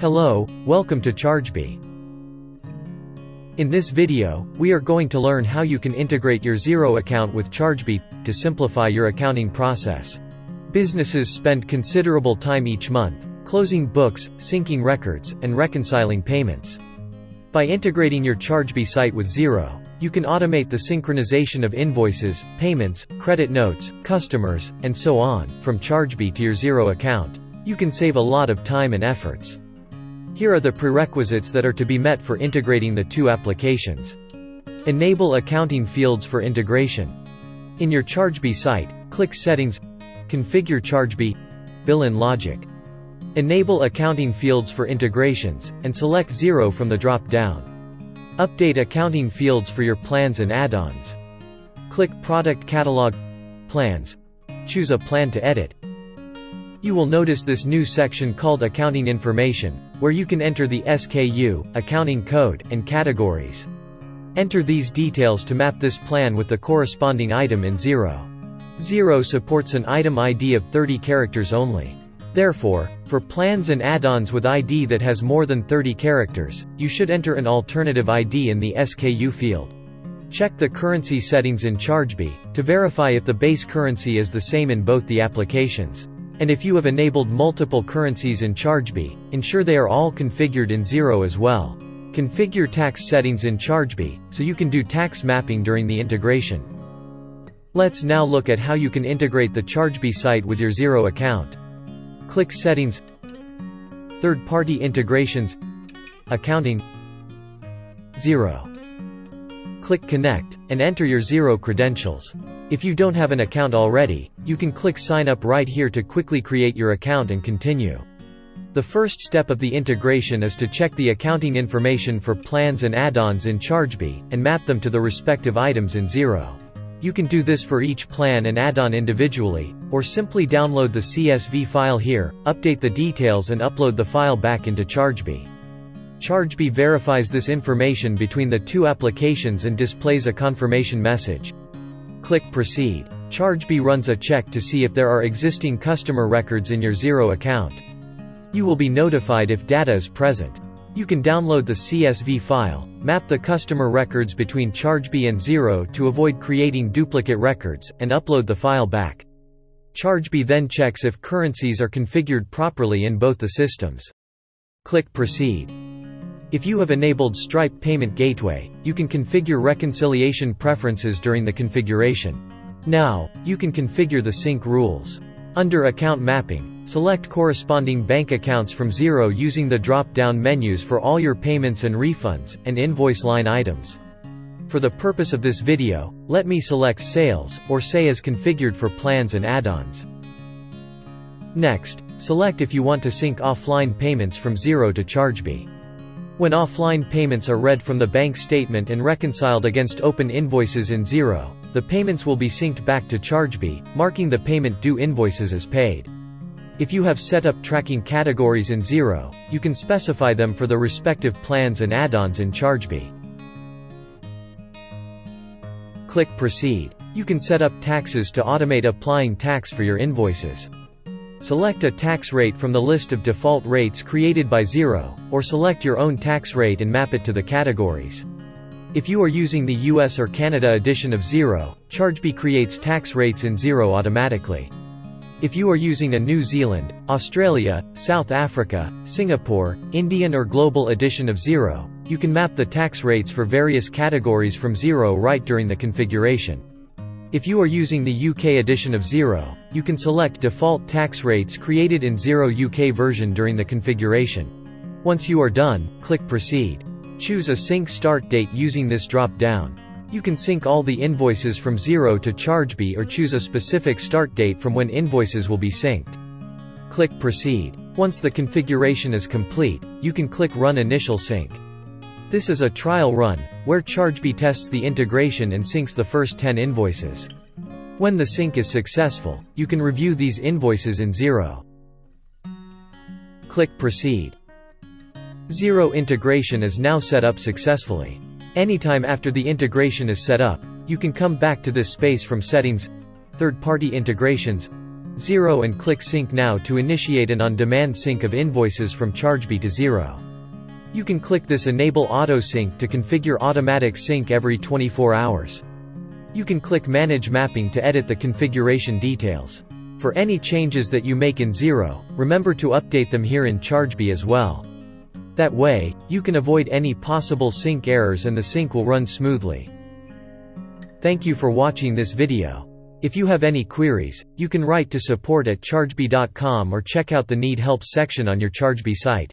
Hello, welcome to ChargeBee. In this video, we are going to learn how you can integrate your Xero account with ChargeBee to simplify your accounting process. Businesses spend considerable time each month, closing books, syncing records, and reconciling payments. By integrating your ChargeBee site with Xero, you can automate the synchronization of invoices, payments, credit notes, customers, and so on, from ChargeBee to your Xero account. You can save a lot of time and efforts. Here are the prerequisites that are to be met for integrating the two applications. Enable accounting fields for integration. In your ChargeBee site, click Settings, Configure ChargeBee, Bill-in Logic. Enable accounting fields for integrations, and select Xero from the drop-down. Update accounting fields for your plans and add-ons. Click Product Catalog, Plans. Choose a plan to edit. You will notice this new section called Accounting Information, where you can enter the SKU, accounting code, and categories. Enter these details to map this plan with the corresponding item in Xero. Xero supports an item ID of 30 characters only. Therefore, for plans and add-ons with ID that has more than 30 characters, you should enter an alternative ID in the SKU field. Check the currency settings in ChargeBee, to verify if the base currency is the same in both the applications. And if you have enabled multiple currencies in ChargeBee, ensure they are all configured in Xero as well. Configure tax settings in ChargeBee, so you can do tax mapping during the integration. Let's now look at how you can integrate the ChargeBee site with your Xero account. Click Settings Third-party integrations Accounting Xero Click Connect, and enter your Xero credentials. If you don't have an account already, you can click Sign Up right here to quickly create your account and continue. The first step of the integration is to check the accounting information for plans and add-ons in ChargeBee, and map them to the respective items in Xero. You can do this for each plan and add-on individually, or simply download the CSV file here, update the details and upload the file back into ChargeBee. ChargeBee verifies this information between the two applications and displays a confirmation message. Click Proceed. ChargeBee runs a check to see if there are existing customer records in your Xero account. You will be notified if data is present. You can download the CSV file, map the customer records between ChargeBee and Xero to avoid creating duplicate records, and upload the file back. ChargeBee then checks if currencies are configured properly in both the systems. Click Proceed. If you have enabled Stripe Payment Gateway, you can configure reconciliation preferences during the configuration. Now, you can configure the sync rules. Under Account Mapping, select corresponding bank accounts from Xero using the drop-down menus for all your payments and refunds, and invoice line items. For the purpose of this video, let me select Sales, or say as configured for plans and add-ons. Next, select if you want to sync offline payments from Xero to ChargeBee. When offline payments are read from the bank statement and reconciled against open invoices in Xero, the payments will be synced back to ChargeBee, marking the payment due invoices as paid. If you have set up tracking categories in Xero, you can specify them for the respective plans and add-ons in ChargeBee. Click Proceed. You can set up taxes to automate applying tax for your invoices. Select a tax rate from the list of default rates created by Xero, or select your own tax rate and map it to the categories. If you are using the US or Canada edition of Xero, ChargeBee creates tax rates in Xero automatically. If you are using a New Zealand, Australia, South Africa, Singapore, Indian or Global edition of Xero, you can map the tax rates for various categories from Xero right during the configuration. If you are using the UK edition of Xero, you can select default tax rates created in Xero UK version during the configuration. Once you are done, click Proceed. Choose a sync start date using this drop-down. You can sync all the invoices from Xero to ChargeBee or choose a specific start date from when invoices will be synced. Click Proceed. Once the configuration is complete, you can click Run Initial Sync. This is a trial run, where ChargeBee tests the integration and syncs the first 10 invoices. When the sync is successful, you can review these invoices in Xero. Click Proceed. Xero integration is now set up successfully. Anytime after the integration is set up, you can come back to this space from Settings, Third-party integrations, Xero and click Sync Now to initiate an on-demand sync of invoices from Chargebee to Xero. You can click this Enable Auto Sync to configure automatic sync every 24 hours. You can click Manage Mapping to edit the configuration details. For any changes that you make in Xero, remember to update them here in Chargebee as well. That way, you can avoid any possible sync errors and the sync will run smoothly. Thank you for watching this video. If you have any queries, you can write to support at chargebee.com or check out the Need Help section on your Chargebee site.